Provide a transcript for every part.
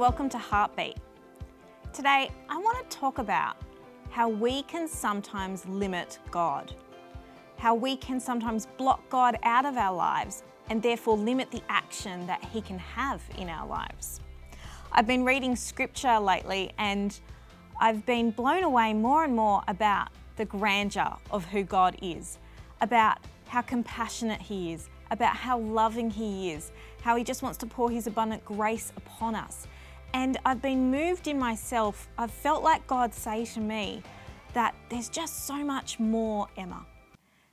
welcome to Heartbeat. Today, I want to talk about how we can sometimes limit God, how we can sometimes block God out of our lives and therefore limit the action that He can have in our lives. I've been reading scripture lately and I've been blown away more and more about the grandeur of who God is, about how compassionate He is, about how loving He is, how He just wants to pour His abundant grace upon us. And I've been moved in myself. I've felt like God say to me that there's just so much more, Emma.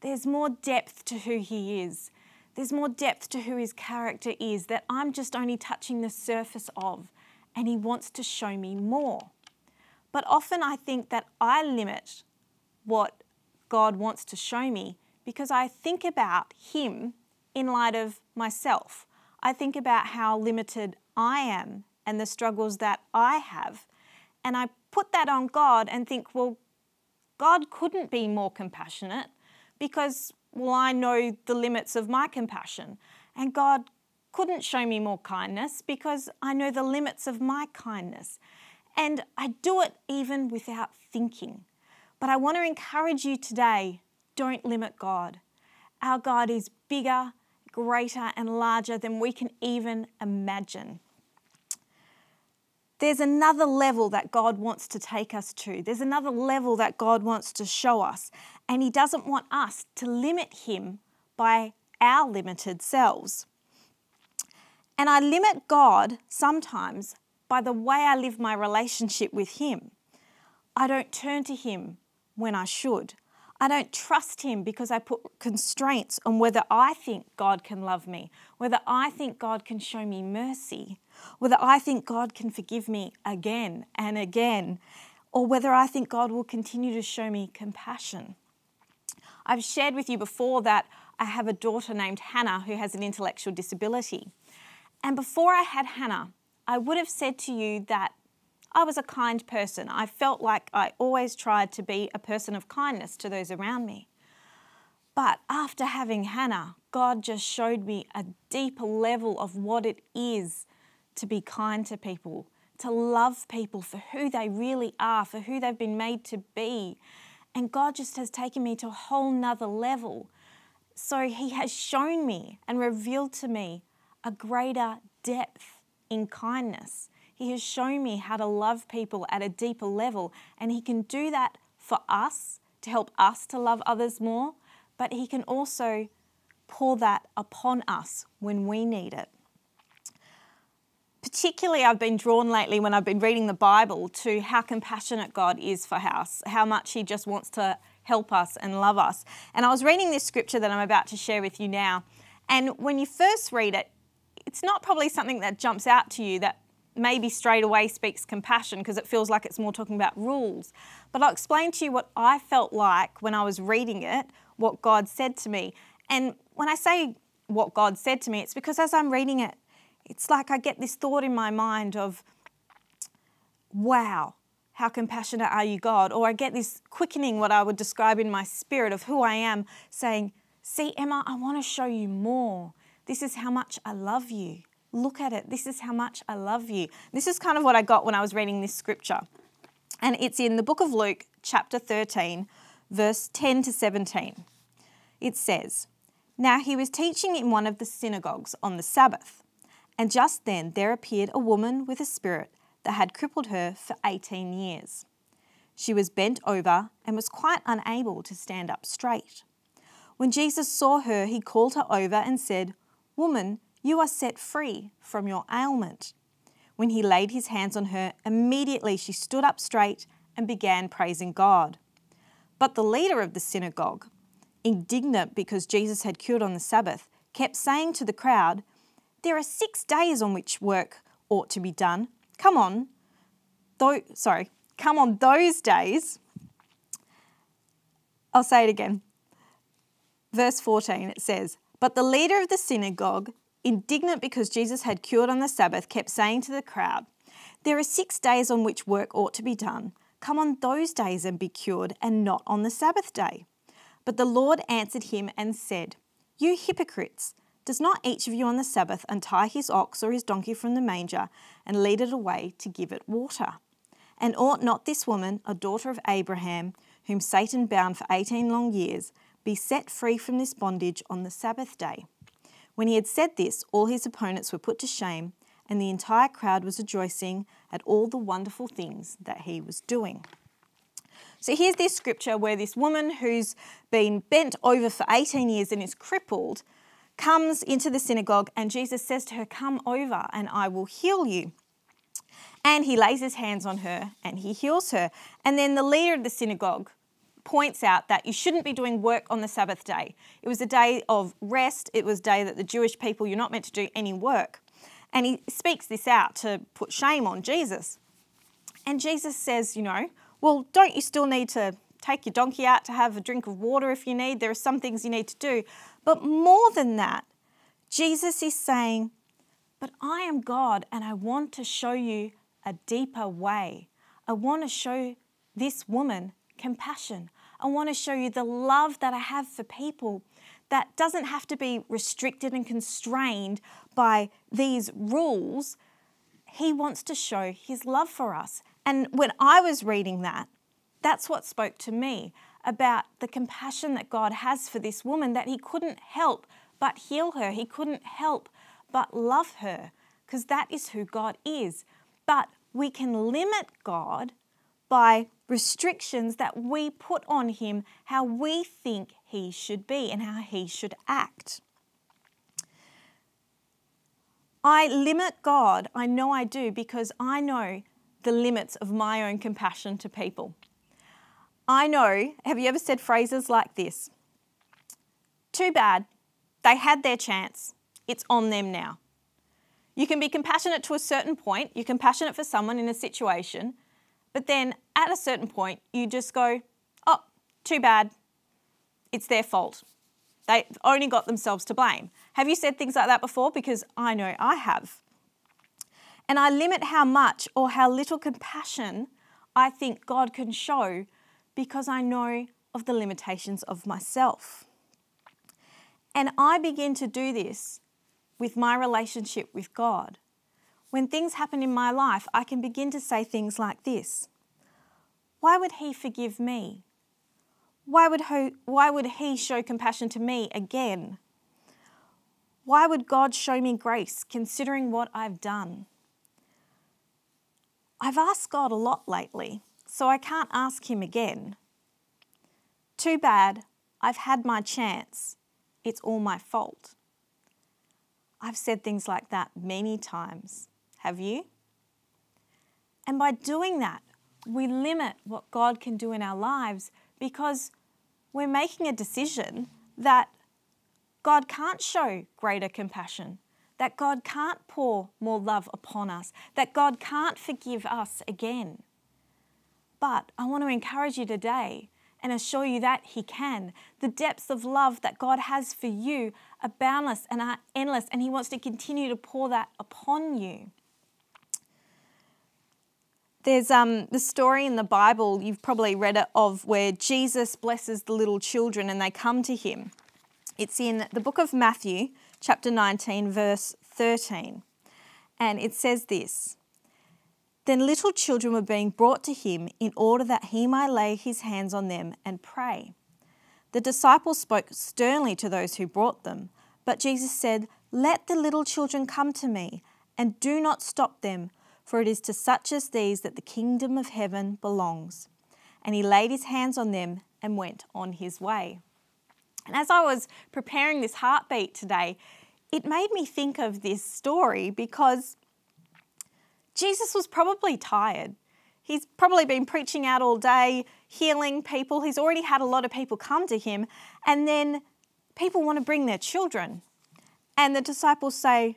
There's more depth to who He is. There's more depth to who His character is that I'm just only touching the surface of. And He wants to show me more. But often I think that I limit what God wants to show me because I think about Him in light of myself. I think about how limited I am and the struggles that I have. And I put that on God and think, well, God couldn't be more compassionate because, well, I know the limits of my compassion. And God couldn't show me more kindness because I know the limits of my kindness. And I do it even without thinking. But I want to encourage you today don't limit God. Our God is bigger, greater, and larger than we can even imagine. There's another level that God wants to take us to. There's another level that God wants to show us. And He doesn't want us to limit Him by our limited selves. And I limit God sometimes by the way I live my relationship with Him. I don't turn to Him when I should. I don't trust Him because I put constraints on whether I think God can love me, whether I think God can show me mercy, whether I think God can forgive me again and again, or whether I think God will continue to show me compassion. I've shared with you before that I have a daughter named Hannah who has an intellectual disability. And before I had Hannah, I would have said to you that I was a kind person. I felt like I always tried to be a person of kindness to those around me. But after having Hannah, God just showed me a deeper level of what it is to be kind to people, to love people for who they really are, for who they've been made to be. And God just has taken me to a whole nother level. So He has shown me and revealed to me a greater depth in kindness. He has shown me how to love people at a deeper level, and He can do that for us to help us to love others more, but He can also pour that upon us when we need it. Particularly, I've been drawn lately when I've been reading the Bible to how compassionate God is for us, how much He just wants to help us and love us. And I was reading this scripture that I'm about to share with you now. And when you first read it, it's not probably something that jumps out to you that maybe straight away speaks compassion because it feels like it's more talking about rules. But I'll explain to you what I felt like when I was reading it, what God said to me. And when I say what God said to me, it's because as I'm reading it, it's like I get this thought in my mind of, wow, how compassionate are you, God? Or I get this quickening, what I would describe in my spirit of who I am, saying, see, Emma, I want to show you more. This is how much I love you. Look at it. This is how much I love you. This is kind of what I got when I was reading this scripture. And it's in the book of Luke, chapter 13, verse 10 to 17. It says, Now he was teaching in one of the synagogues on the Sabbath, and just then there appeared a woman with a spirit that had crippled her for 18 years. She was bent over and was quite unable to stand up straight. When Jesus saw her, he called her over and said, Woman, you are set free from your ailment. When he laid his hands on her, immediately she stood up straight and began praising God. But the leader of the synagogue, indignant because Jesus had cured on the Sabbath, kept saying to the crowd, There are six days on which work ought to be done. Come on, though, sorry, come on those days. I'll say it again. Verse 14, it says, But the leader of the synagogue, indignant because Jesus had cured on the Sabbath, kept saying to the crowd, There are six days on which work ought to be done. Come on those days and be cured, and not on the Sabbath day. But the Lord answered him and said, You hypocrites! Does not each of you on the Sabbath untie his ox or his donkey from the manger and lead it away to give it water? And ought not this woman, a daughter of Abraham, whom Satan bound for 18 long years, be set free from this bondage on the Sabbath day? When he had said this, all his opponents were put to shame, and the entire crowd was rejoicing at all the wonderful things that he was doing. So here's this scripture where this woman who's been bent over for 18 years and is crippled comes into the synagogue and Jesus says to her, Come over and I will heal you. And he lays his hands on her and he heals her. And then the leader of the synagogue points out that you shouldn't be doing work on the Sabbath day. It was a day of rest, it was a day that the Jewish people, you're not meant to do any work. And he speaks this out to put shame on Jesus. And Jesus says, You know, well, don't you still need to take your donkey out to have a drink of water if you need? There are some things you need to do. But more than that, Jesus is saying, But I am God and I want to show you a deeper way. I want to show this woman compassion. I want to show you the love that I have for people that doesn't have to be restricted and constrained by these rules. He wants to show his love for us. And when I was reading that, that's what spoke to me about the compassion that God has for this woman that he couldn't help but heal her. He couldn't help but love her because that is who God is. But we can limit God by restrictions that we put on him, how we think he should be and how he should act. I limit God, I know I do, because I know the limits of my own compassion to people. I know, have you ever said phrases like this? Too bad. They had their chance. It's on them now. You can be compassionate to a certain point. You're compassionate for someone in a situation. But then at a certain point, you just go, oh, too bad. It's their fault. They've only got themselves to blame. Have you said things like that before? Because I know I have. And I limit how much or how little compassion I think God can show because I know of the limitations of myself. And I begin to do this with my relationship with God. When things happen in my life, I can begin to say things like this Why would He forgive me? Why would, he, why would He show compassion to me again? Why would God show me grace considering what I've done? I've asked God a lot lately so I can't ask him again. Too bad, I've had my chance. It's all my fault. I've said things like that many times. Have you? And by doing that, we limit what God can do in our lives because we're making a decision that God can't show greater compassion, that God can't pour more love upon us, that God can't forgive us again. But I want to encourage you today and assure you that He can. The depths of love that God has for you are boundless and are endless, and He wants to continue to pour that upon you. There's um, the story in the Bible, you've probably read it, of where Jesus blesses the little children and they come to Him. It's in the book of Matthew, chapter 19, verse 13. And it says this then little children were being brought to him in order that he might lay his hands on them and pray. The disciples spoke sternly to those who brought them, but Jesus said, Let the little children come to me, and do not stop them, for it is to such as these that the kingdom of heaven belongs. And he laid his hands on them and went on his way. And as I was preparing this heartbeat today, it made me think of this story because Jesus was probably tired. He's probably been preaching out all day, healing people. He's already had a lot of people come to him. And then people want to bring their children. And the disciples say,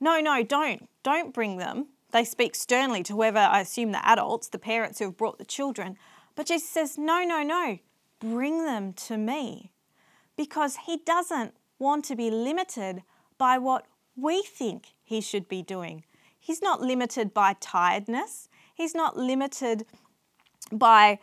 No, no, don't. Don't bring them. They speak sternly to whoever, I assume the adults, the parents who have brought the children. But Jesus says, No, no, no. Bring them to me. Because he doesn't want to be limited by what we think he should be doing. He's not limited by tiredness. He's not limited by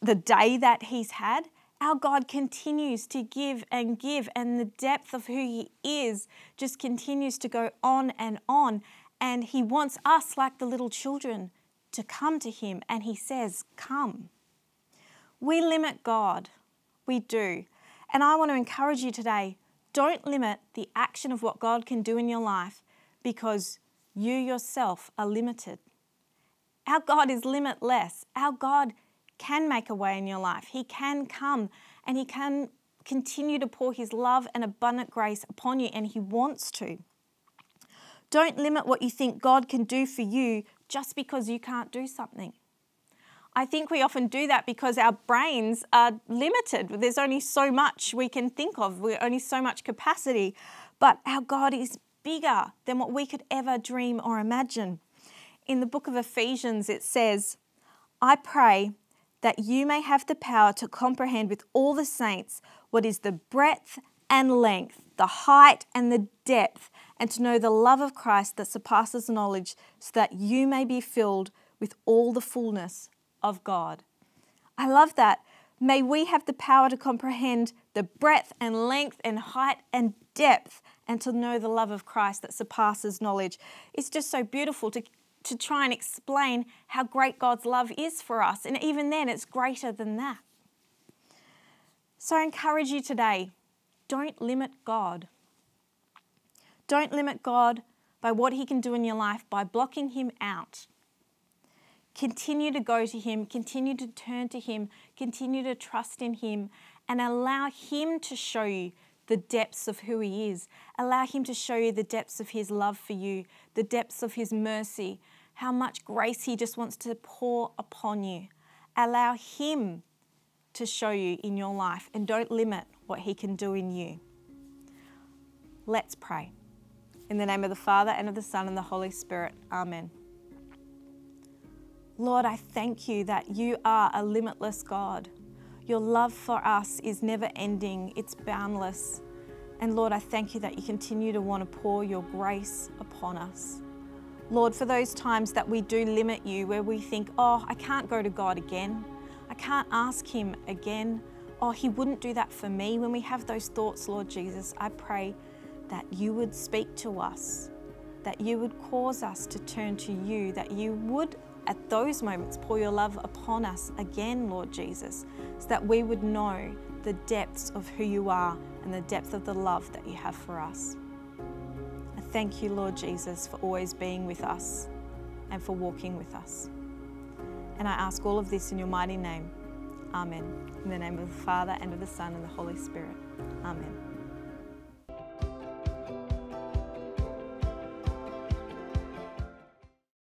the day that he's had. Our God continues to give and give, and the depth of who He is just continues to go on and on. And He wants us, like the little children, to come to Him, and He says, Come. We limit God, we do. And I want to encourage you today don't limit the action of what God can do in your life because you yourself are limited. Our God is limitless. Our God can make a way in your life. He can come and He can continue to pour His love and abundant grace upon you, and He wants to. Don't limit what you think God can do for you just because you can't do something. I think we often do that because our brains are limited. There's only so much we can think of, we're only so much capacity. But our God is bigger than what we could ever dream or imagine. In the book of Ephesians, it says, I pray that you may have the power to comprehend with all the saints what is the breadth and length, the height and the depth, and to know the love of Christ that surpasses knowledge, so that you may be filled with all the fullness of God. I love that. May we have the power to comprehend the breadth and length and height and depth and to know the love of Christ that surpasses knowledge. It's just so beautiful to, to try and explain how great God's love is for us. And even then, it's greater than that. So I encourage you today don't limit God. Don't limit God by what He can do in your life by blocking Him out. Continue to go to Him, continue to turn to Him, continue to trust in Him, and allow Him to show you the depths of who He is. Allow Him to show you the depths of His love for you, the depths of His mercy, how much grace He just wants to pour upon you. Allow Him to show you in your life and don't limit what He can do in you. Let's pray. In the name of the Father, and of the Son, and the Holy Spirit. Amen. Lord, I thank you that you are a limitless God. Your love for us is never ending, it's boundless. And Lord, I thank you that you continue to want to pour your grace upon us. Lord, for those times that we do limit you, where we think, oh, I can't go to God again, I can't ask Him again, oh, He wouldn't do that for me. When we have those thoughts, Lord Jesus, I pray that you would speak to us, that you would cause us to turn to you, that you would at those moments, pour your love upon us again, Lord Jesus, so that we would know the depths of who you are and the depth of the love that you have for us. I thank you, Lord Jesus, for always being with us and for walking with us. And I ask all of this in your mighty name. Amen. In the name of the Father, and of the Son, and the Holy Spirit. Amen.